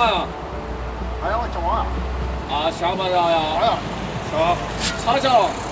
哎呀，我脚啊，啊，小嘛，呀，哎呀，小马，尝下。